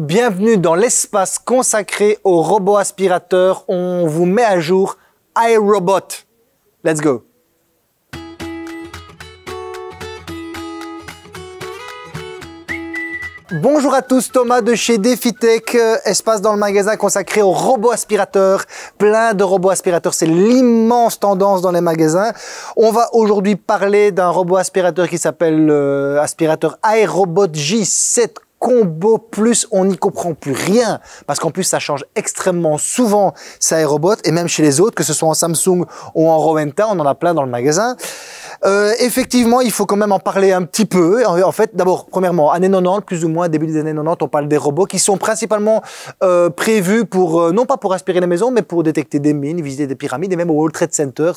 bienvenue dans l'espace consacré aux robots aspirateurs. On vous met à jour iRobot. Let's go. Bonjour à tous, Thomas de chez DefiTech, euh, espace dans le magasin consacré aux robots aspirateurs, plein de robots aspirateurs, c'est l'immense tendance dans les magasins. On va aujourd'hui parler d'un robot aspirateur qui s'appelle euh, aspirateur iRobot J7 combo plus, on n'y comprend plus rien parce qu'en plus ça change extrêmement souvent ces aérobots et même chez les autres, que ce soit en Samsung ou en Rowenta, on en a plein dans le magasin. Euh, effectivement, il faut quand même en parler un petit peu. En fait, d'abord, premièrement, années 90, plus ou moins, début des années 90, on parle des robots qui sont principalement euh, prévus pour, euh, non pas pour aspirer les maisons, mais pour détecter des mines, visiter des pyramides et même au World Trade Center,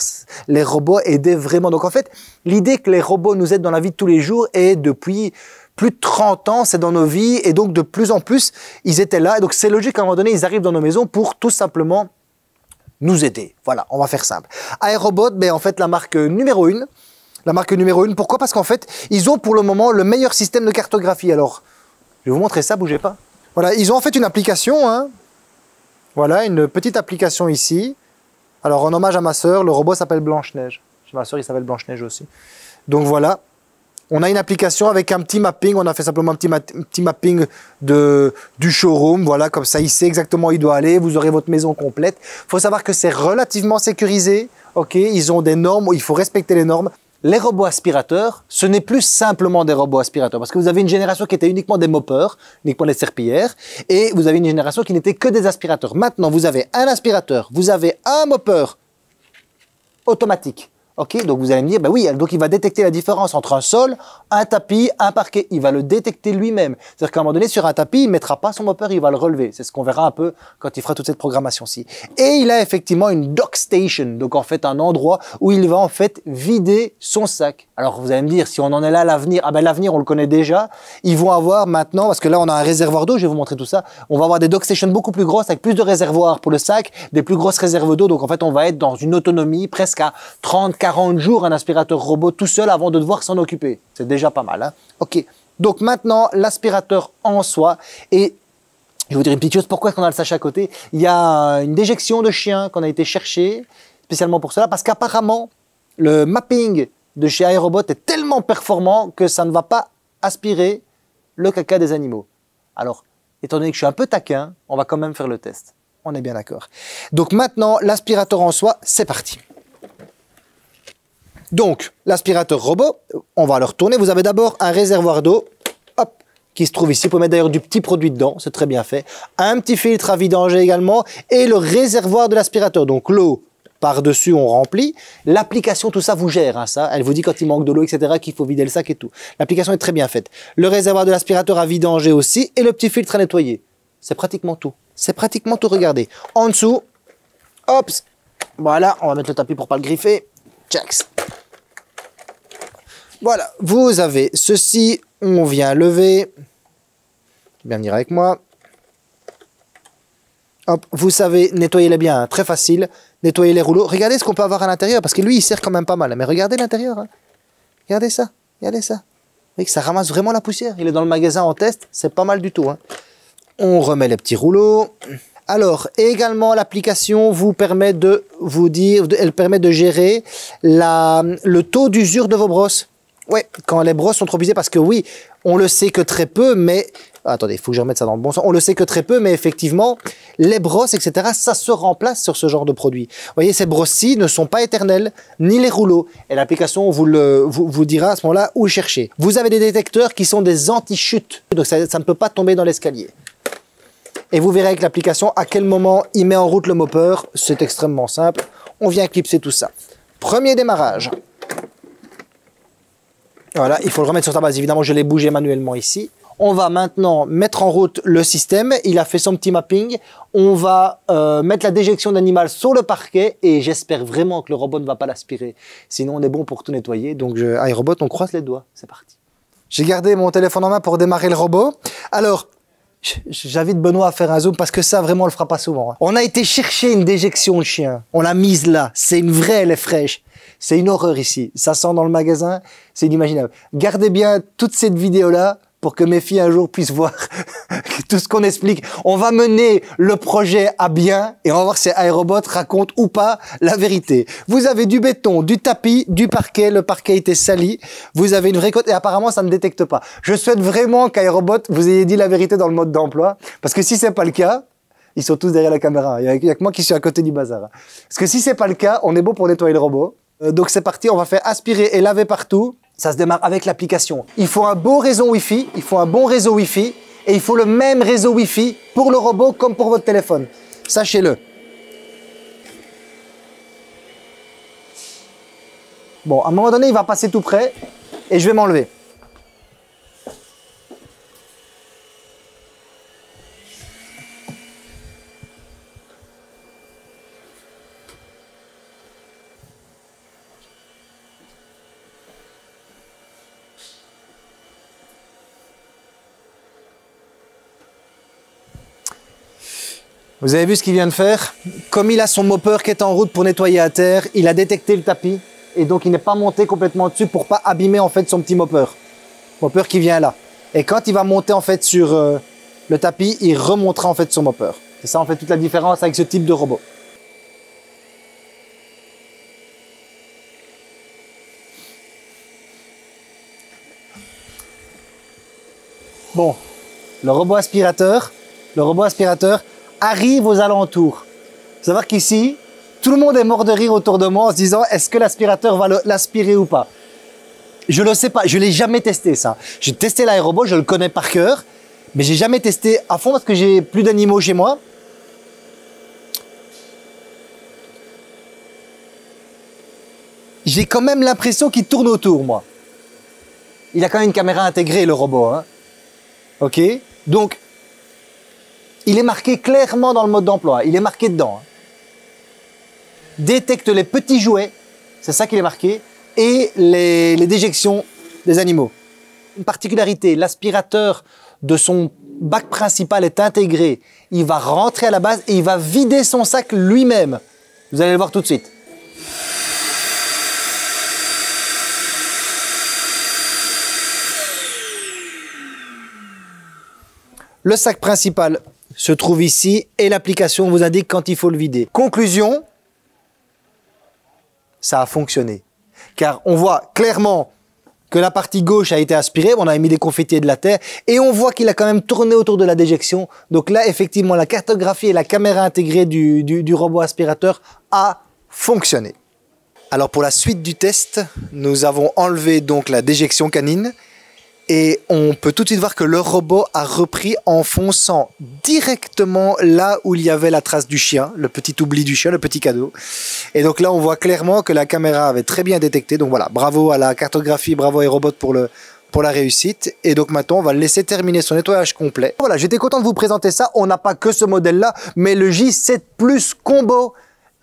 les robots aidaient vraiment. Donc en fait, l'idée que les robots nous aident dans la vie de tous les jours est depuis plus de 30 ans, c'est dans nos vies, et donc de plus en plus, ils étaient là. Et donc c'est logique qu'à un moment donné, ils arrivent dans nos maisons pour tout simplement nous aider. Voilà, on va faire simple. Aerobot, ben, en fait, la marque numéro une. La marque numéro une, pourquoi? Parce qu'en fait, ils ont pour le moment le meilleur système de cartographie. Alors, je vais vous montrer ça, bougez pas. Voilà, ils ont en fait une application. Hein. Voilà, une petite application ici. Alors, en hommage à ma sœur, le robot s'appelle Blanche-Neige. Chez ma sœur, il s'appelle Blanche-Neige aussi. Donc voilà, on a une application avec un petit mapping. On a fait simplement un petit, petit mapping de, du showroom. Voilà, comme ça, il sait exactement où il doit aller. Vous aurez votre maison complète. Il faut savoir que c'est relativement sécurisé. OK, ils ont des normes. Il faut respecter les normes. Les robots aspirateurs, ce n'est plus simplement des robots aspirateurs, parce que vous avez une génération qui était uniquement des moppeurs, uniquement des serpillères, et vous avez une génération qui n'était que des aspirateurs. Maintenant, vous avez un aspirateur, vous avez un moppeur automatique, Ok, donc vous allez me dire, bah oui, donc il va détecter la différence entre un sol, un tapis, un parquet. Il va le détecter lui-même. C'est-à-dire qu'à un moment donné, sur un tapis, il mettra pas son moteur, il va le relever. C'est ce qu'on verra un peu quand il fera toute cette programmation-ci. Et il a effectivement une dock station, donc en fait un endroit où il va en fait vider son sac. Alors vous allez me dire, si on en est là à l'avenir, ah ben l'avenir on le connaît déjà. Ils vont avoir maintenant, parce que là on a un réservoir d'eau, je vais vous montrer tout ça. On va avoir des dock stations beaucoup plus grosses avec plus de réservoirs pour le sac, des plus grosses réserves d'eau. Donc en fait on va être dans une autonomie presque à 30 40 jours un aspirateur robot tout seul avant de devoir s'en occuper. C'est déjà pas mal. Hein ok. Donc maintenant, l'aspirateur en soi. Et je vais vous dire une petite chose, pourquoi est-ce qu'on a le sachet à côté? Il y a une déjection de chien qu'on a été chercher spécialement pour cela, parce qu'apparemment, le mapping de chez Aerobot est tellement performant que ça ne va pas aspirer le caca des animaux. Alors, étant donné que je suis un peu taquin, on va quand même faire le test. On est bien d'accord. Donc maintenant, l'aspirateur en soi, c'est parti. Donc, l'aspirateur robot, on va le retourner. Vous avez d'abord un réservoir d'eau, qui se trouve ici. Vous pouvez mettre d'ailleurs du petit produit dedans, c'est très bien fait. Un petit filtre à vidanger également et le réservoir de l'aspirateur. Donc l'eau par-dessus, on remplit. L'application, tout ça vous gère, hein, ça. Elle vous dit quand il manque de l'eau, etc., qu'il faut vider le sac et tout. L'application est très bien faite. Le réservoir de l'aspirateur à vidanger aussi et le petit filtre à nettoyer. C'est pratiquement tout. C'est pratiquement tout, regardez. En dessous, hop, voilà, on va mettre le tapis pour pas le griffer. Checks. Voilà, vous avez ceci, on vient lever. Bien venir avec moi. Hop, vous savez, nettoyez-les bien, hein, très facile. Nettoyez les rouleaux. Regardez ce qu'on peut avoir à l'intérieur, parce que lui, il sert quand même pas mal. Mais regardez l'intérieur. Hein. Regardez ça, regardez ça. Vous voyez que ça ramasse vraiment la poussière. Il est dans le magasin en test, c'est pas mal du tout. Hein. On remet les petits rouleaux. Alors, également, l'application vous permet de vous dire, elle permet de gérer la, le taux d'usure de vos brosses. Ouais, quand les brosses sont trop usées, parce que oui, on le sait que très peu, mais... attendez, il faut que je remette ça dans le bon sens. On le sait que très peu, mais effectivement, les brosses, etc., ça se remplace sur ce genre de produit. Vous voyez, ces brosses-ci ne sont pas éternelles, ni les rouleaux. Et l'application vous, le, vous, dira à ce moment-là où chercher. Vous avez des détecteurs qui sont des anti-chutes, donc ça, ça ne peut pas tomber dans l'escalier. Et vous verrez avec l'application à quel moment il met en route le mopper. C'est extrêmement simple. On vient clipser tout ça. Premier démarrage. Voilà, il faut le remettre sur sa base. Évidemment, je l'ai bougé manuellement ici. On va maintenant mettre en route le système. Il a fait son petit mapping. On va euh, mettre la déjection d'animal sur le parquet et j'espère vraiment que le robot ne va pas l'aspirer. Sinon, on est bon pour tout nettoyer. Donc, je, iRobot, on croise les doigts. C'est parti. J'ai gardé mon téléphone en main pour démarrer le robot. Alors, J'invite Benoît à faire un zoom parce que ça, vraiment, on le fera pas souvent. Hein. On a été chercher une déjection de chien. On l'a mise là. C'est une vraie, elle est fraîche. C'est une horreur ici. Ça sent dans le magasin. C'est inimaginable. Gardez bien toute cette vidéo-là pour que mes filles un jour puissent voir tout ce qu'on explique. On va mener le projet à bien et on va voir si Aérobot raconte ou pas la vérité. Vous avez du béton, du tapis, du parquet. Le parquet était sali. Vous avez une vraie côte et apparemment ça ne détecte pas. Je souhaite vraiment qu'Aérobot vous ayez dit la vérité dans le mode d'emploi parce que si c'est pas le cas, ils sont tous derrière la caméra. Il n'y a, que moi qui suis à côté du bazar. Parce que si c'est pas le cas, on est beau pour nettoyer le robot. Euh, donc c'est parti, on va faire aspirer et laver partout. Ça se démarre avec l'application. Il faut un beau réseau Wi-Fi, il faut un bon réseau Wi-Fi et il faut le même réseau Wi-Fi pour le robot comme pour votre téléphone. Sachez-le. Bon, à un moment donné, il va passer tout près et je vais m'enlever. Vous avez vu ce qu'il vient de faire Comme il a son mopper qui est en route pour nettoyer à terre, il a détecté le tapis et donc il n'est pas monté complètement dessus pour pas abîmer en fait son petit mopper. Mopper qui vient là. Et quand il va monter en fait sur euh, le tapis, il remontera en fait son mopper. C'est ça en fait toute la différence avec ce type de robot. Bon, le robot aspirateur, le robot aspirateur, arrive aux alentours. Faut savoir qu'ici, tout le monde est mort de rire autour de moi en se disant est-ce que l'aspirateur va l'aspirer ou pas? Je ne le sais pas, je l'ai jamais testé ça. J'ai testé l'aérobot, je le connais par cœur, mais j'ai jamais testé à fond parce que j'ai plus d'animaux chez moi. J'ai quand même l'impression qu'il tourne autour, moi. Il a quand même une caméra intégrée, le robot. Hein. Ok Donc, il est marqué clairement dans le mode d'emploi. Il est marqué dedans. Hein. Détecte les petits jouets, c'est ça qu'il est marqué, et les, les déjections des animaux. Une particularité, l'aspirateur de son bac principal est intégré. Il va rentrer à la base et il va vider son sac lui-même. Vous allez le voir tout de suite. Le sac principal se trouve ici et l'application vous indique quand il faut le vider. Conclusion, ça a fonctionné. Car on voit clairement que la partie gauche a été aspirée, on a mis des confettis et de la terre, et on voit qu'il a quand même tourné autour de la déjection. Donc là, effectivement, la cartographie et la caméra intégrée du, du robot aspirateur a fonctionné. Alors pour la suite du test, nous avons enlevé donc la déjection canine, et on peut tout de suite voir que le robot a repris en fonçant directement là où il y avait la trace du chien, le petit oubli du chien, le petit cadeau. Et donc là, on voit clairement que la caméra avait très bien détecté. Donc voilà, bravo à la cartographie, bravo à Aerobot pour le pour la réussite. Et donc maintenant, on va le laisser terminer son nettoyage complet. Voilà, j'étais content de vous présenter ça. On n'a pas que ce modèle-là, mais le J7 Plus Combo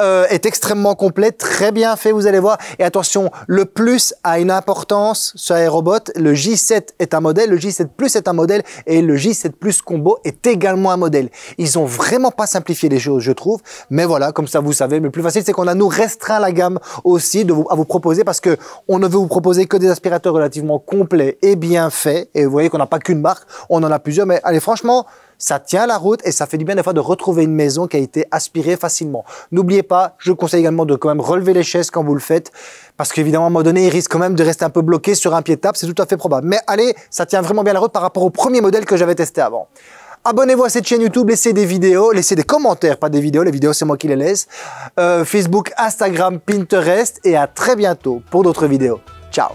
euh, est extrêmement complet, très bien fait, vous allez voir. Et attention, le plus a une importance sur Aerobot. Le J7 est un modèle, le J7 Plus est un modèle et le J7 Plus Combo est également un modèle. Ils ont vraiment pas simplifié les choses, je trouve. Mais voilà, comme ça vous savez. Mais le plus facile, c'est qu'on a nous restreint la gamme aussi à vous proposer parce que on ne veut vous proposer que des aspirateurs relativement complets et bien faits. Et vous voyez qu'on n'a pas qu'une marque, on en a plusieurs. Mais allez, franchement, ça tient la route et ça fait du bien des fois de retrouver une maison qui a été aspirée facilement. N'oubliez pas, je conseille également de quand même relever les chaises quand vous le faites, parce qu'évidemment, à un moment donné, il risque quand même de rester un peu bloqué sur un pied de table, c'est tout à fait probable. Mais allez, ça tient vraiment bien la route par rapport au premier modèle que j'avais testé avant. Abonnez-vous à cette chaîne YouTube, laissez des vidéos, laissez des commentaires, pas des vidéos, les vidéos c'est moi qui les laisse. Euh, Facebook, Instagram, Pinterest et à très bientôt pour d'autres vidéos. Ciao